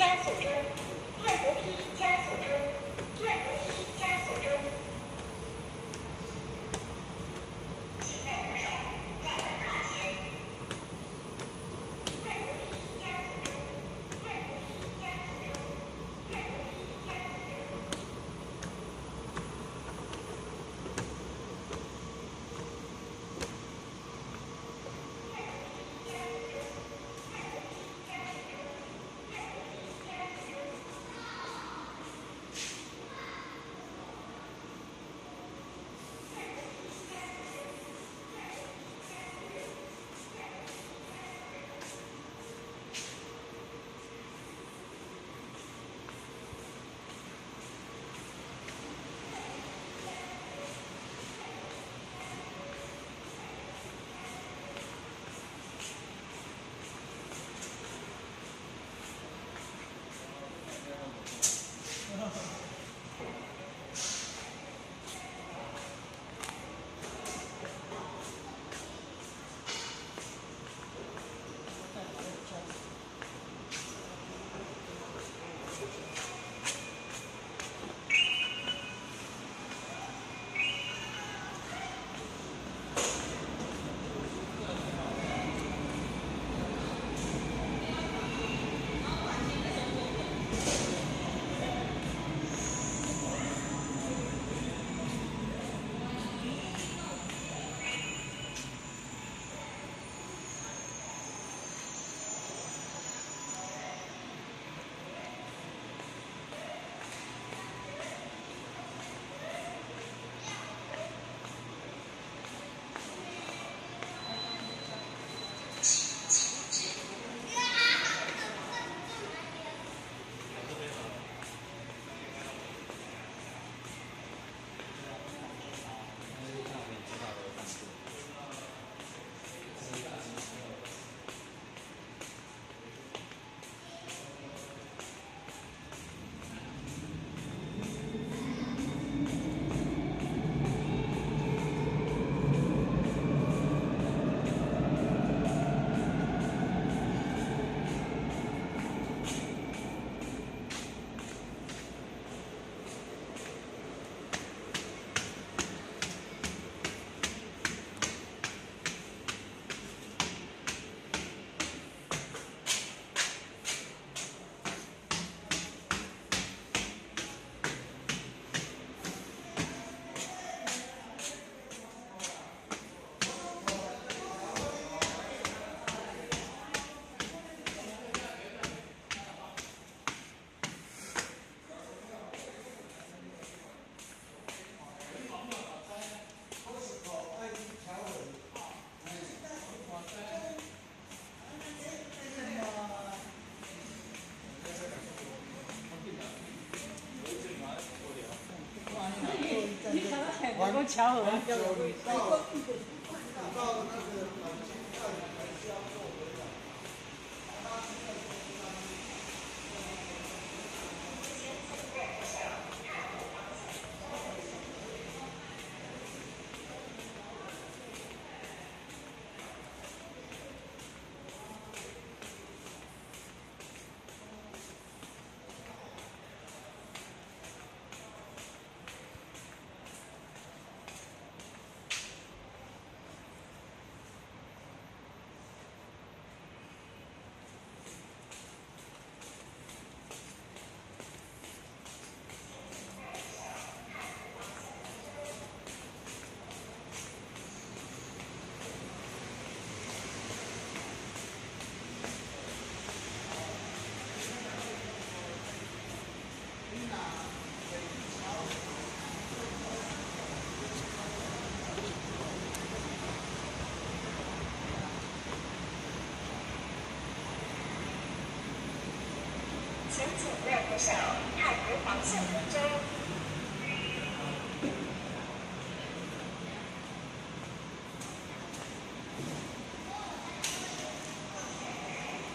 家族。巧合。请勿扶手踏足黄色通州